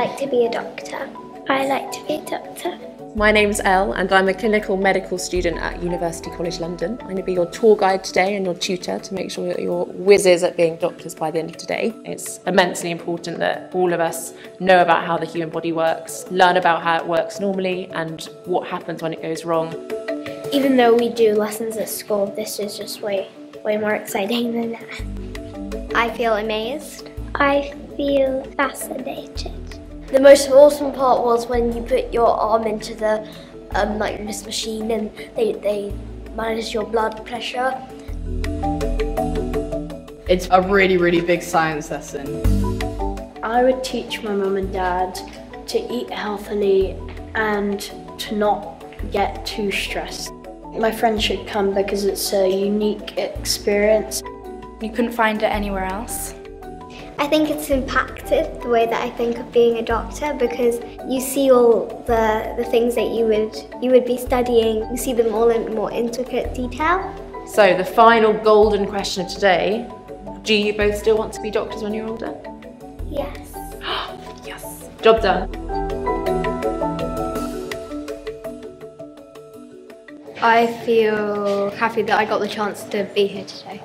like to be a doctor. I like to be a doctor. My name's Elle and I'm a clinical medical student at University College London. I'm going to be your tour guide today and your tutor to make sure that you're whizzes at being doctors by the end of today. It's immensely important that all of us know about how the human body works, learn about how it works normally and what happens when it goes wrong. Even though we do lessons at school, this is just way, way more exciting than that. I feel amazed. I feel fascinated. The most awesome part was when you put your arm into the um, like this machine and they, they manage your blood pressure. It's a really, really big science lesson. I would teach my mum and dad to eat healthily and to not get too stressed. My friends should come because it's a unique experience. You couldn't find it anywhere else. I think it's impacted the way that I think of being a doctor because you see all the, the things that you would, you would be studying, you see them all in more intricate detail. So the final golden question of today, do you both still want to be doctors when you're older? Yes. yes. Job done. I feel happy that I got the chance to be here today.